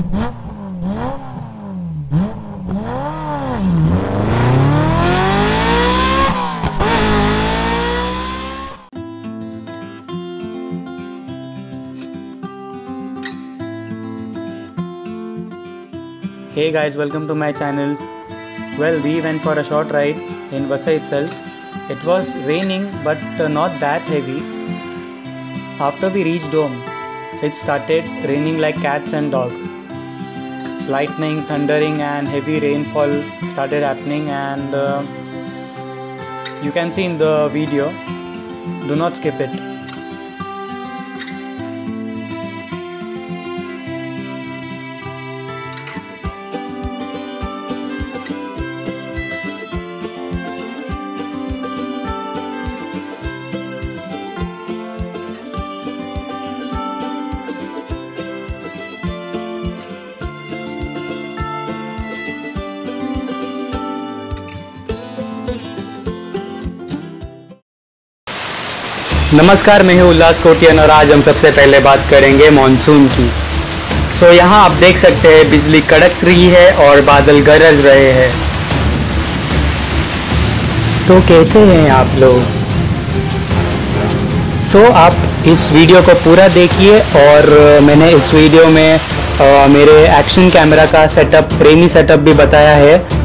Hey guys, welcome to my channel. Well, we went for a short ride in Vatsa itself. It was raining but uh, not that heavy. After we reached home, it started raining like cats and dogs. Lightning, thundering, and heavy rainfall started happening, and uh, you can see in the video. Do not skip it. नमस्कार मैं हूँ उल्लास कोटियन और आज हम सबसे पहले बात करेंगे मॉनसून की। सो so, यहाँ आप देख सकते हैं बिजली कड़क रही है और बादल गरज रहे हैं। तो कैसे हैं आप लोग? सो so, आप इस वीडियो को पूरा देखिए और मैंने इस वीडियो में आ, मेरे एक्शन कैमरा का सेटअप प्रेमी सेटअप भी बताया है।